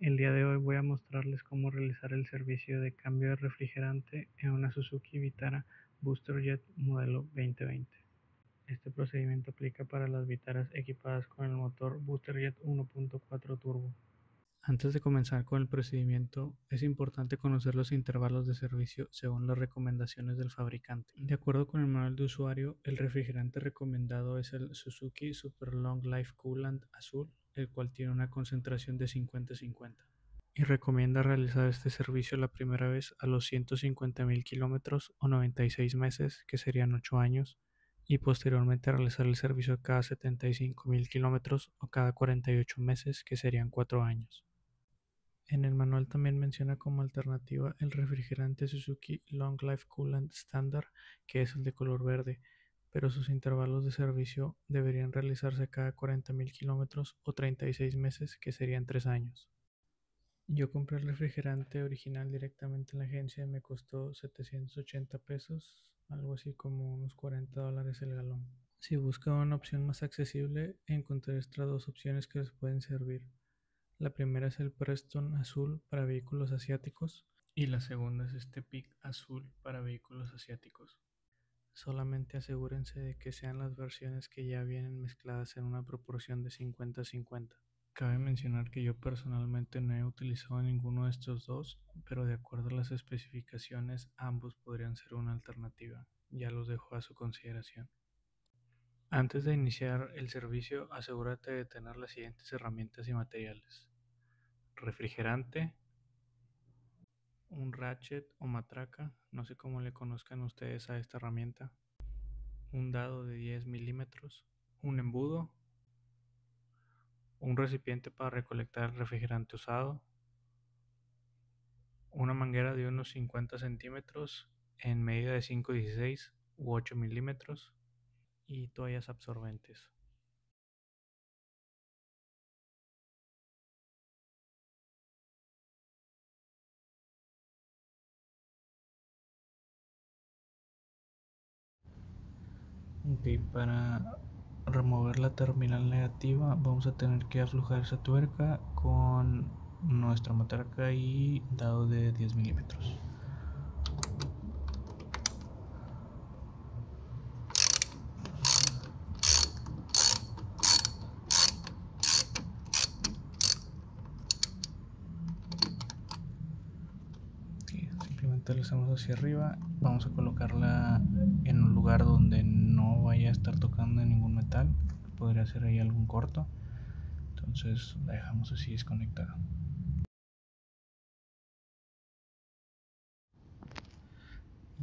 El día de hoy voy a mostrarles cómo realizar el servicio de cambio de refrigerante en una Suzuki Vitara Booster Jet modelo 2020. Este procedimiento aplica para las Vitaras equipadas con el motor Booster Jet 1.4 turbo. Antes de comenzar con el procedimiento, es importante conocer los intervalos de servicio según las recomendaciones del fabricante. De acuerdo con el manual de usuario, el refrigerante recomendado es el Suzuki Super Long Life Coolant Azul, el cual tiene una concentración de 50-50. Y recomienda realizar este servicio la primera vez a los 150.000 kilómetros o 96 meses, que serían 8 años, y posteriormente realizar el servicio cada 75.000 kilómetros o cada 48 meses, que serían 4 años. En el manual también menciona como alternativa el refrigerante Suzuki Long Life Coolant Standard, que es el de color verde, pero sus intervalos de servicio deberían realizarse cada 40.000 kilómetros o 36 meses, que serían 3 años. Yo compré el refrigerante original directamente en la agencia y me costó 780 pesos, algo así como unos 40 dólares el galón. Si busca una opción más accesible, encontré estas dos opciones que les pueden servir. La primera es el Preston azul para vehículos asiáticos y la segunda es este PIC azul para vehículos asiáticos. Solamente asegúrense de que sean las versiones que ya vienen mezcladas en una proporción de 50-50. Cabe mencionar que yo personalmente no he utilizado ninguno de estos dos, pero de acuerdo a las especificaciones ambos podrían ser una alternativa. Ya los dejo a su consideración. Antes de iniciar el servicio, asegúrate de tener las siguientes herramientas y materiales. Refrigerante, un ratchet o matraca, no sé cómo le conozcan ustedes a esta herramienta, un dado de 10 milímetros, un embudo, un recipiente para recolectar el refrigerante usado, una manguera de unos 50 centímetros en medida de 5,16 u 8 milímetros, y toallas absorbentes. Ok, para remover la terminal negativa vamos a tener que aflojar esa tuerca con nuestra matraca y dado de 10 milímetros. Hacemos hacia arriba vamos a colocarla en un lugar donde no vaya a estar tocando ningún metal podría ser ahí algún corto. Entonces la dejamos así desconectada.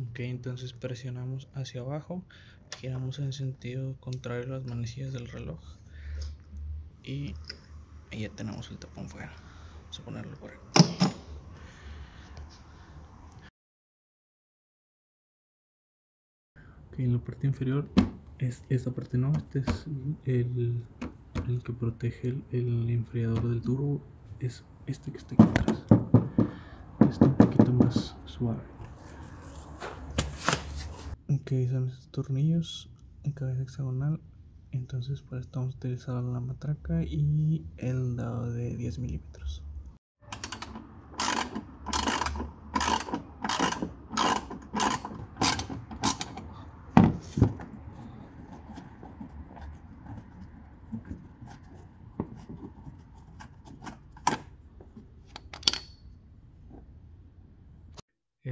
Ok entonces presionamos hacia abajo giramos en sentido contrario a las manecillas del reloj y ya tenemos el tapón fuera. Vamos a ponerlo por aquí en la parte inferior es esta parte no este es el, el que protege el, enfriador del turbo. Es este que está aquí atrás. Está un poquito más suave. Ok son estos tornillos en cabeza hexagonal. Entonces para esto vamos a utilizar la matraca y el dado de 10 milímetros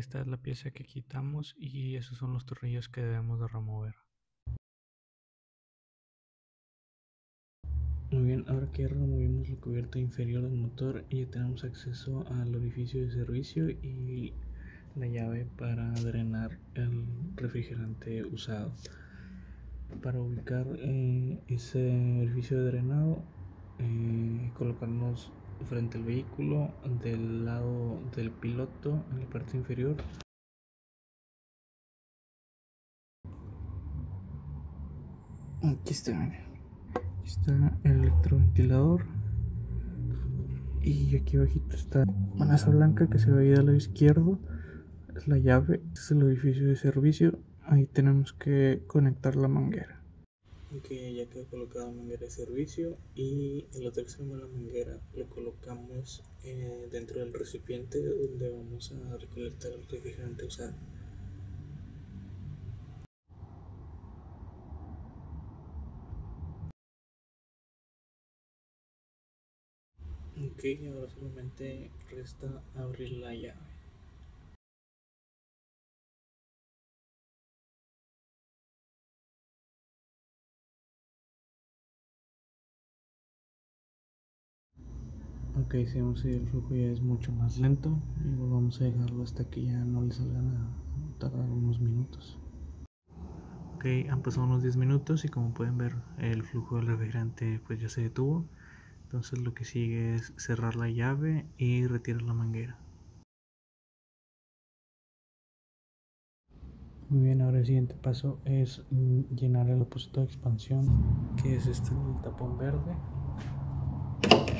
Esta es la pieza que quitamos y esos son los tornillos que debemos de remover. Muy bien, ahora que removimos la cubierta inferior del motor ya tenemos acceso al orificio de servicio y la llave para drenar el refrigerante usado. Para ubicar eh, ese orificio de drenado eh, colocamos frente al vehículo del lado del piloto en la parte inferior. Aquí está está el electroventilador. Y aquí abajito está asa blanca que se ve ahí al lado izquierdo. Es la llave este es el orificio de servicio. Ahí tenemos que conectar la manguera Ok, ya quedó colocada manguera de servicio y el otro extremo de la manguera lo colocamos eh, dentro del recipiente donde vamos a recolectar el refrigerante usado. Ok, ahora solamente resta abrir la llave. Ok, si vemos si el flujo ya es mucho más lento, igual vamos a dejarlo hasta que ya no le salga nada, tardar unos minutos. Ok, han pasado unos 10 minutos y como pueden ver el flujo del refrigerante pues ya se detuvo. Entonces lo que sigue es cerrar la llave y retirar la manguera. Muy bien, ahora el siguiente paso es llenar el depósito de expansión, que es este el tapón verde.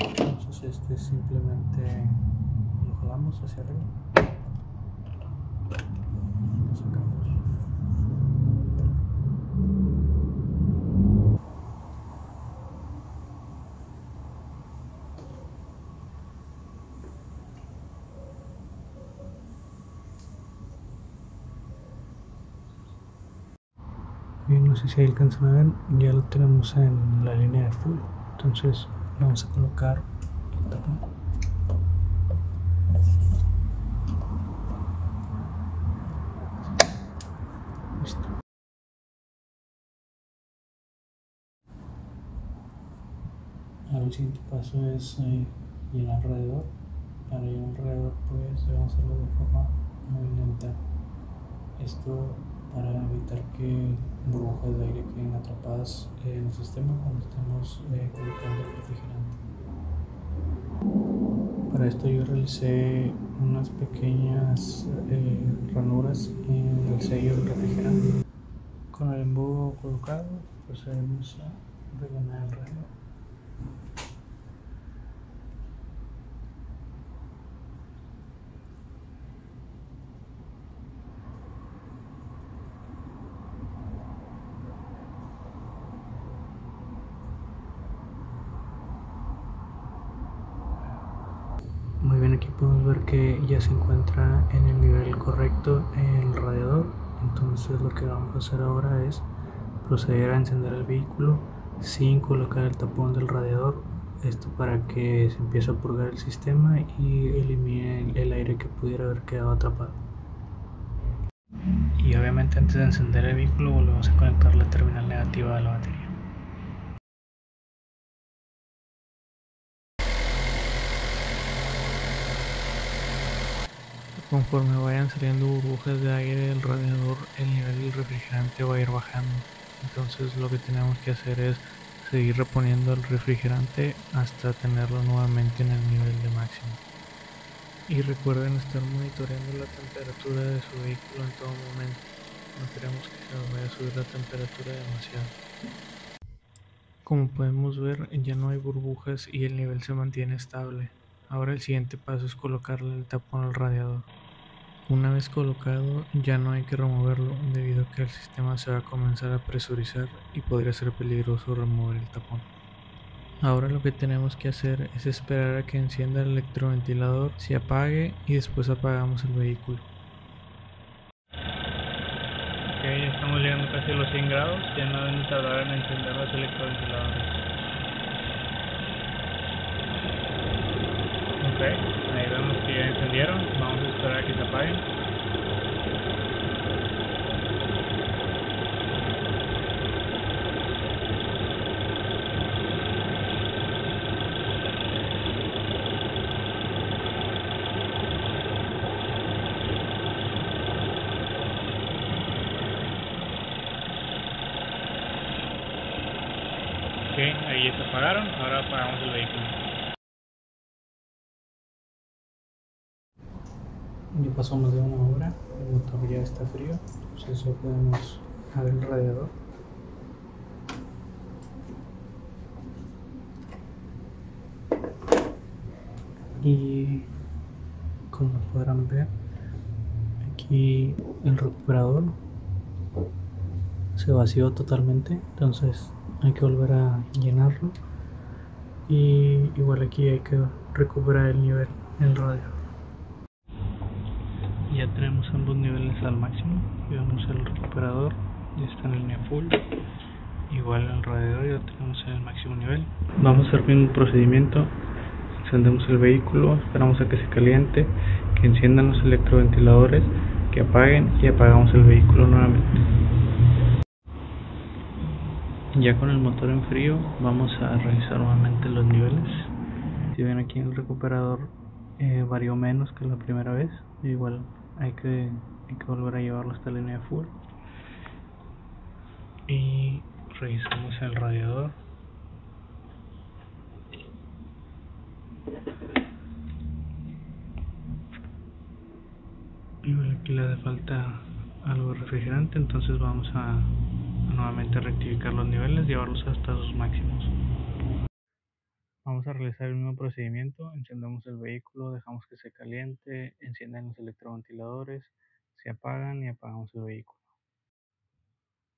Entonces este simplemente lo jalamos hacia arriba. Lo sacamos. Bien, no sé si alcanzan a ver, ya lo tenemos en la línea de full. Entonces vamos a colocar el tapón. El siguiente paso es eh, llenar alrededor. Para llenar alrededor pues debemos hacerlo de forma muy lenta. Esto para evitar que burbujas de aire queden atrapadas en el sistema cuando estemos eh, colocando el refrigerante. Para esto yo realicé unas pequeñas eh, ranuras en el sello del refrigerante. Con el embudo colocado procedemos a rellenar alrededor. Muy bien, aquí podemos ver que ya se encuentra en el nivel correcto el radiador. Entonces lo que vamos a hacer ahora es proceder a encender el vehículo sin colocar el tapón del radiador. Esto para que se empiece a purgar el sistema y elimine el aire que pudiera haber quedado atrapado. Y obviamente antes de encender el vehículo volvemos a conectar la terminal negativa de la batería. Conforme vayan saliendo burbujas de aire del radiador, el nivel del refrigerante va a ir bajando. Entonces lo que tenemos que hacer es seguir reponiendo el refrigerante hasta tenerlo nuevamente en el nivel de máximo. Y recuerden estar monitoreando la temperatura de su vehículo en todo momento. No queremos que se nos vaya a subir la temperatura demasiado. Como podemos ver ya no hay burbujas y el nivel se mantiene estable. Ahora el siguiente paso es colocarle el tapón al radiador. Una vez colocado ya no hay que removerlo debido a que el sistema se va a comenzar a presurizar y podría ser peligroso remover el tapón. Ahora lo que tenemos que hacer es esperar a que encienda el electroventilador, se apague y después apagamos el vehículo. Ok, ya estamos llegando casi a los 100 grados, ya no deben tardar en encender los electroventiladores. Ok, ahí vemos ya encendieron, vamos a esperar a que se apaguen. Ahí se apagaron, ahora apagamos el vehículo. Pasó más de una hora, el motor ya está frío, entonces eso podemos abrir el radiador. Y como podrán ver, aquí el recuperador se vació totalmente, entonces hay que volver a llenarlo y igual aquí hay que recuperar el nivel el radio ya tenemos ambos niveles al máximo. Vemos el recuperador ya está en línea full. Igual el radiador ya tenemos en el máximo nivel. Vamos a hacer el mismo procedimiento. Encendemos el vehículo esperamos a que se caliente que enciendan los electroventiladores que apaguen y apagamos el vehículo nuevamente. Ya con el motor en frío vamos a revisar nuevamente los niveles. Si ven aquí en el recuperador eh, varió menos que la primera vez igual hay que, hay que volver a llevarlo hasta la línea full. Y revisamos el radiador. Igual aquí le hace falta algo refrigerante entonces vamos a nuevamente rectificar los niveles llevarlos hasta sus máximos vamos a realizar el mismo procedimiento encendemos el vehículo dejamos que se caliente encienden los electroventiladores se apagan y apagamos el vehículo.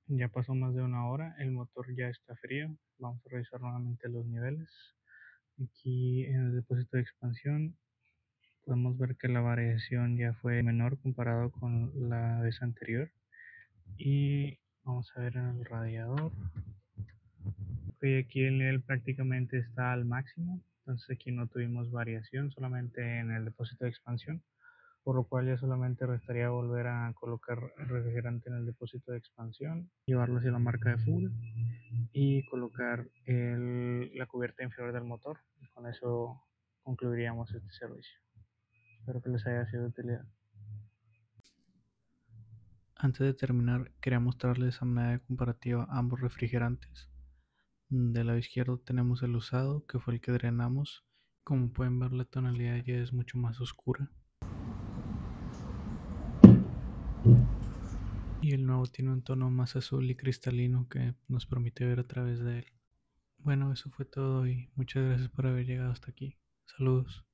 Ya pasó más de una hora el motor ya está frío vamos a revisar nuevamente los niveles. Aquí en el depósito de expansión podemos ver que la variación ya fue menor comparado con la vez anterior. Y vamos a ver en el radiador ok aquí el nivel prácticamente está al máximo entonces aquí no tuvimos variación solamente en el depósito de expansión por lo cual ya solamente restaría volver a colocar refrigerante en el depósito de expansión llevarlo hacia la marca de full y colocar la cubierta inferior del motor y con eso concluiríamos este servicio Espero que les haya sido de utilidad. Antes de terminar, quería mostrarles a manera comparativa ambos refrigerantes. Del lado izquierdo tenemos el usado, que fue el que drenamos. Como pueden ver, la tonalidad ya es mucho más oscura. Y el nuevo tiene un tono más azul y cristalino que nos permite ver a través de él. Bueno, eso fue todo y muchas gracias por haber llegado hasta aquí. Saludos.